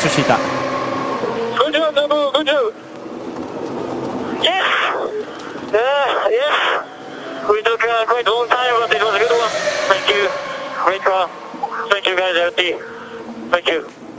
Good job, Nobu. Good job. Yes. Yeah. yes. We took uh, quite a long time, but it was a good one. Thank you. Great car. Thank you guys, LT. Thank you.